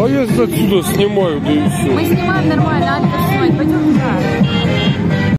А я отсюда снимаю, да и все. Мы снимаем нормально, а